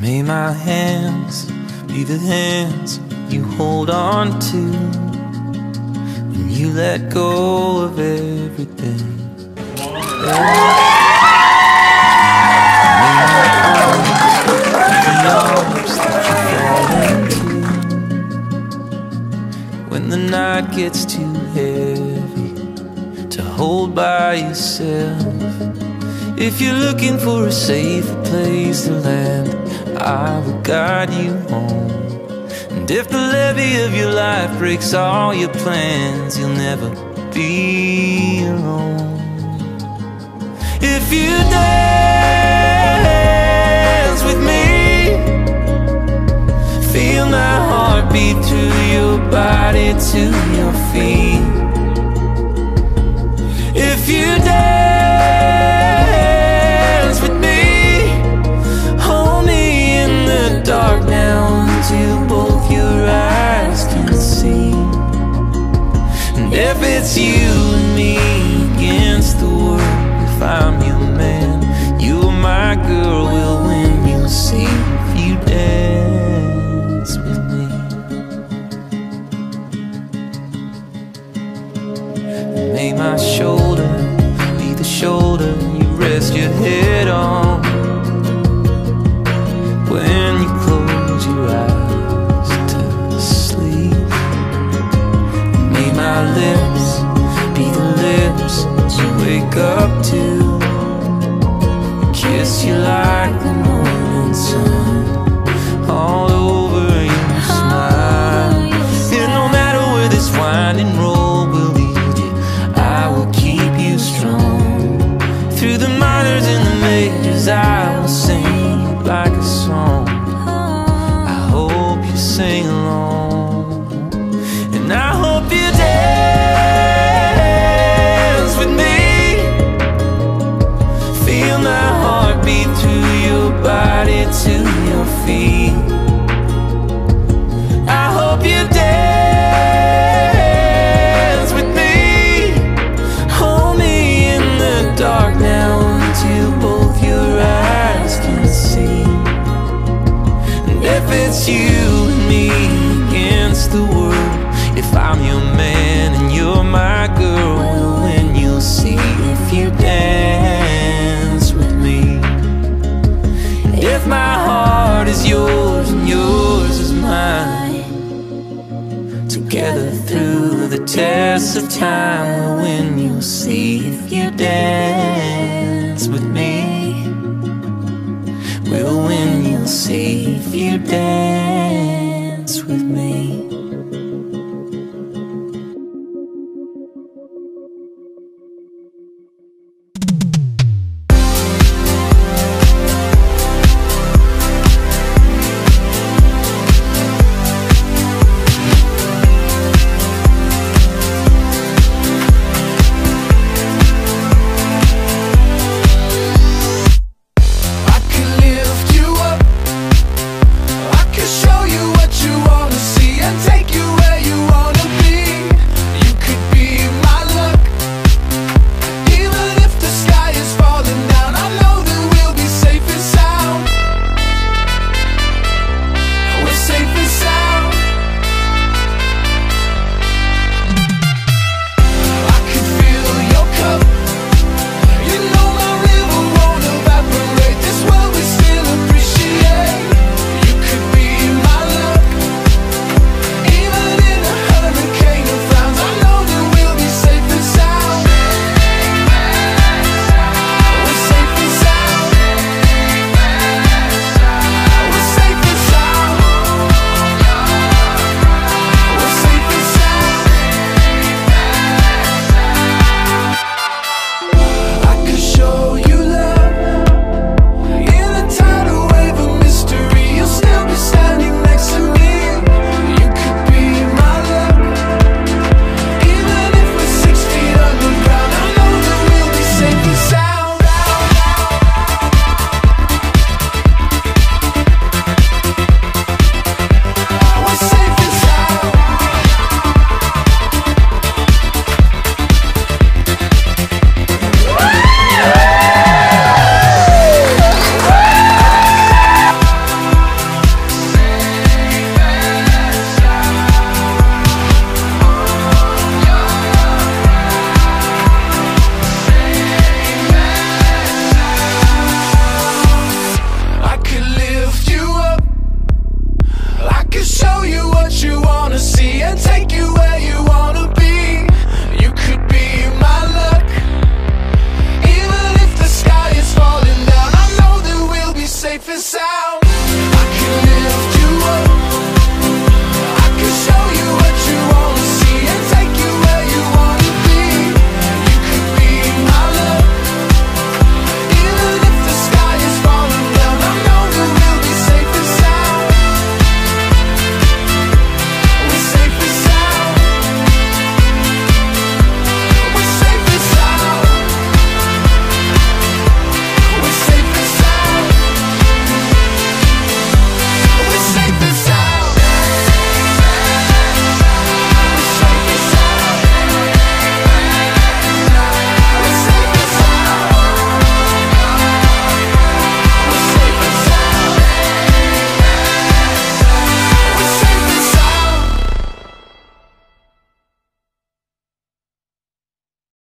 May my hands be the hands you hold on to when you let go of everything. When the night gets too heavy hold by yourself. If you're looking for a safer place to land, I will guide you home. And if the levee of your life breaks all your plans, you'll never be alone. If you dance with me, feel my heart beat through your body to your feet. It's you and me against the world, if I'm your man, you're my girl, we'll win, you'll see if you dance with me. May my shoulder be the shoulder you rest your head on Through the minors and the majors, I will sing like a song. I hope you sing along, is yours and yours is mine, together through the tests of time, we'll win. You'll see if you dance with me. We'll win. You'll see if you dance.